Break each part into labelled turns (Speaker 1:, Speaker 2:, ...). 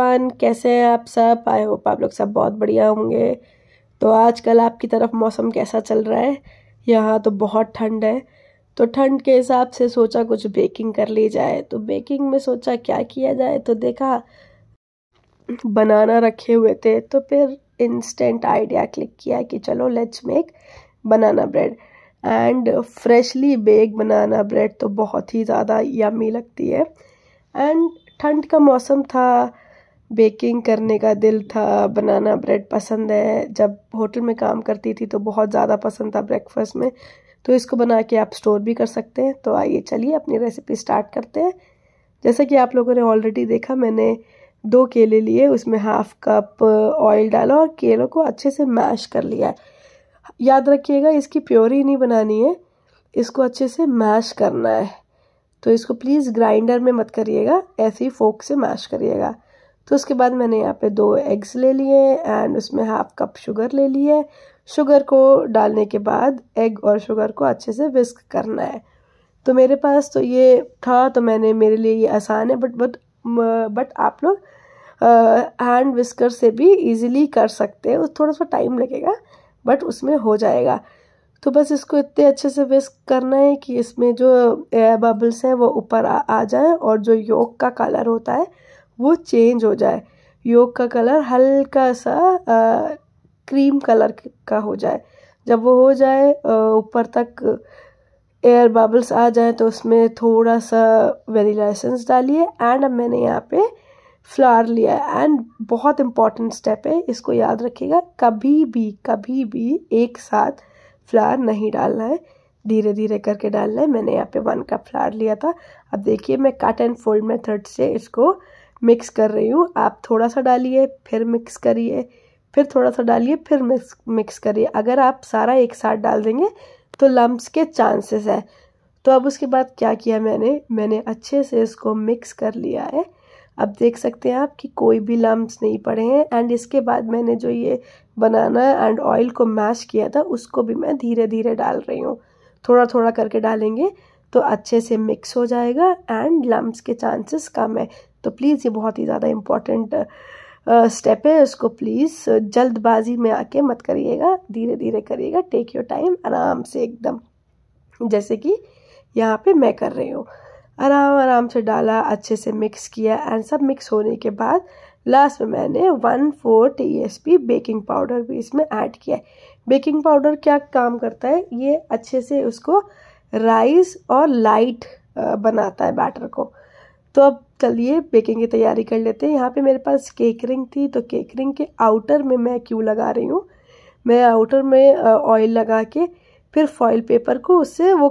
Speaker 1: Everyone कैसे हैं आप सब? आई होप आप लोग सब बहुत बढ़िया होंगे। तो आजकल आपकी तरफ़ मौसम कैसा चल रहा है? यहाँ तो बहुत ठंड है। तो ठंड के हिसाब से सोचा कुछ बेकिंग कर ली जाए। तो बेकिंग में सोचा क्या किया जाए? तो देखा बनाना रखे हुए थे। तो फिर इंस्टेंट आइडिया क्लिक किया कि चलो let's make banana bread and freshly bake banana bread तो बहुत ही ज़्यादा यमी लगती है। एंड ठंड का मौसम था। बेकिंग करने का दिल था, बनाना ब्रेड पसंद है। जब होटल में काम करती थी तो बहुत ज़्यादा पसंद था ब्रेकफास्ट में। तो इसको बना के आप स्टोर भी कर सकते हैं। तो आइए चलिए अपनी रेसिपी स्टार्ट करते हैं। जैसा कि आप लोगों ने ऑलरेडी देखा, मैंने दो केले लिए, उसमें हाफ़ कप ऑयल डाला और केलों को अच्छे से मैश कर लिया। याद रखिएगा, इसकी प्योरी नहीं बनानी है, इसको अच्छे से मैश करना है। तो इसको प्लीज़ ग्राइंडर में मत करिएगा, ऐसे ही फोक से मैश करिएगा। तो उसके बाद मैंने यहाँ पे दो एग्स ले लिए एंड उसमें हाफ़ कप शुगर ले लिए। शुगर को डालने के बाद एग और शुगर को अच्छे से विस्क करना है। तो मेरे पास तो ये था तो मैंने मेरे लिए ये आसान है बट बट बट आप लोग हैंड विस्कर से भी इजीली कर सकते हैं। थोड़ा सा टाइम लगेगा बट उसमें हो जाएगा। तो बस इसको इतने अच्छे से विस्क करना है कि इसमें जो एयर बबल्स हैं वो ऊपर आ, आ जाए और जो योग का कलर होता है वो चेंज हो जाए। योग का कलर हल्का सा आ, क्रीम कलर का हो जाए। जब वो हो जाए ऊपर तक एयर बबल्स आ जाए तो उसमें थोड़ा सा वेनिला एसेंस डालिए एंड अब मैंने यहाँ पे फ्लावर लिया है। एंड बहुत इंपॉर्टेंट स्टेप है इसको याद रखिएगा कभी भी कभी भी एक साथ फ्लावर नहीं डालना है। धीरे धीरे करके डालना है। मैंने यहाँ पे वन कप फ्लावर लिया था। अब देखिए मैं कट एंड फोल्ड मेथड से इसको मिक्स कर रही हूँ। आप थोड़ा सा डालिए, फिर मिक्स करिए, फिर थोड़ा सा डालिए, फिर मिक्स मिक्स करिए। अगर आप सारा एक साथ डाल देंगे तो लम्ब्स के चांसेस है। तो अब उसके बाद क्या किया मैंने? मैंने अच्छे से इसको मिक्स कर लिया है। अब देख सकते हैं आप कि कोई भी लम्ब्स नहीं पड़े हैं। एंड इसके बाद मैंने जो ये बनाना एंड ऑयल को मैश किया था, उसको भी मैं धीरे धीरे डाल रही हूँ। थोड़ा थोड़ा करके डालेंगे तो अच्छे से मिक्स हो जाएगा एंड लम्ब्स के चांसेस कम है। तो प्लीज़ ये बहुत ही ज़्यादा इंपॉर्टेंट स्टेप है उसको प्लीज़ जल्दबाजी में आके मत करिएगा धीरे धीरे करिएगा टेक योर टाइम आराम से एकदम। जैसे कि यहाँ पे मैं कर रही हूँ। आराम आराम से डाला, अच्छे से मिक्स किया एंड सब मिक्स होने के बाद लास्ट में मैंने one four t s p baking powder भी इसमें ऐड किया है। बेकिंग पाउडर क्या काम करता है? ये अच्छे से उसको राइस और लाइट बनाता है बैटर को। तो अब चलिए बेकिंग की तैयारी कर लेते हैं। यहाँ पे मेरे पास केक रिंग थी तो केक रिंग के आउटर में मैं क्यों लगा रही हूँ? मैं आउटर में ऑयल लगा के फिर फॉइल पेपर को उससे वो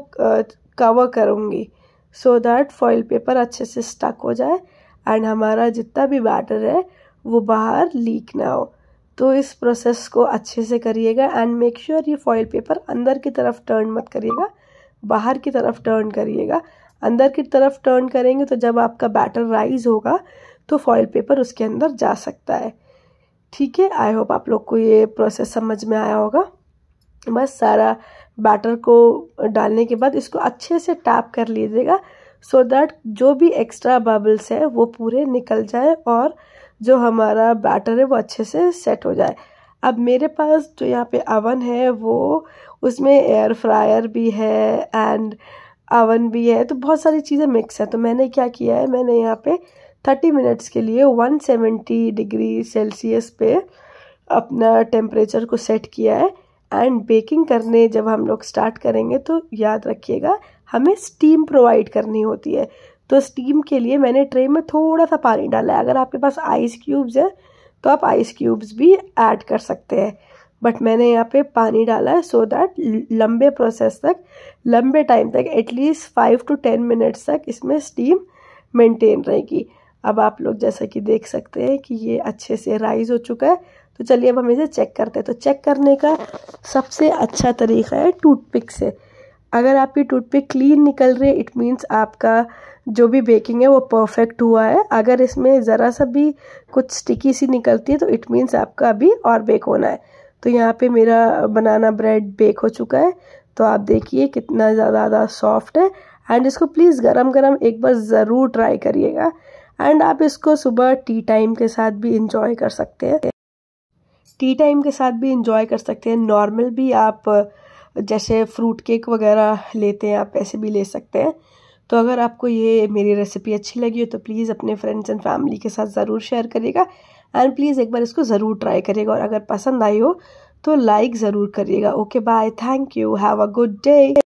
Speaker 1: कवर करूँगी सो दैट फॉइल पेपर अच्छे से स्टक हो जाए एंड हमारा जितना भी बैटर है, वो बाहर लीक ना हो। तो इस प्रोसेस को अच्छे से करिएगा एंड मेक श्योर ये फॉइल पेपर अंदर की तरफ़ टर्न मत करिएगा, बाहर की तरफ़ टर्न करिएगा। अंदर की तरफ़ टर्न करेंगे तो जब आपका बैटर राइज होगा तो फॉइल पेपर उसके अंदर जा सकता है। ठीक है आई होप आप लोग को ये प्रोसेस समझ में आया होगा। बस सारा बैटर को डालने के बाद इसको अच्छे से टैप कर लीजिएगा सो so दैट जो भी एक्स्ट्रा बबल्स है, वो पूरे निकल जाए और जो हमारा बैटर है, वो अच्छे से सेट हो जाए। अब मेरे पास जो यहाँ पे अवन है, वो उसमें एयर फ्रायर भी है एंड अवन भी है तो बहुत सारी चीज़ें मिक्स है। तो मैंने क्या किया है, मैंने यहाँ पे थर्टी मिनट्स के लिए वन सेवेंटी डिग्री सेल्सियस पे अपना टेम्परेचर को सेट किया है। एंड बेकिंग करने जब हम लोग स्टार्ट करेंगे तो याद रखिएगा, हमें स्टीम प्रोवाइड करनी होती है। तो स्टीम के लिए मैंने ट्रे में थोड़ा सा पानी डाला है। अगर आपके पास आइस क्यूब्स है तो आप आइस क्यूब्स भी ऐड कर सकते हैं। बट मैंने यहाँ पे पानी डाला है सो दैट लंबे प्रोसेस तक, लंबे टाइम तक at least five to ten minutes तक इसमें स्टीम मेंटेन रहेगी। अब आप लोग जैसा कि देख सकते हैं कि ये अच्छे से राइज हो चुका है। तो चलिए अब हम इसे चेक करते हैं। तो चेक करने का सबसे अच्छा तरीका है टूथपिक से। अगर आपकी टूथपिक क्लीन निकल रही है इट मीन्स आपका जो भी बेकिंग है, वो परफेक्ट हुआ है। अगर इसमें ज़रा सा भी कुछ स्टिकी सी निकलती है तो इट मीन्स आपका अभी और बेक होना है। तो यहाँ पे मेरा बनाना ब्रेड बेक हो चुका है। तो आप देखिए कितना ज़्यादा सॉफ्ट है। एंड इसको प्लीज़ गरम गरम एक बार ज़रूर ट्राई करिएगा। एंड आप इसको सुबह टी टाइम के साथ भी इंजॉय कर सकते हैं। टी टाइम के साथ भी इंजॉय कर सकते हैं। नॉर्मल भी आप, जैसे फ्रूट केक वगैरह लेते हैं, आप ऐसे भी ले सकते हैं। तो अगर आपको ये मेरी रेसिपी अच्छी लगी हो तो प्लीज़ अपने फ्रेंड्स एंड फैमिली के साथ ज़रूर शेयर करिएगा। एंड प्लीज़ एक बार इसको ज़रूर ट्राई करिएगा और अगर पसंद आई हो तो लाइक ज़रूर करिएगा। Okay bye thank you have a good day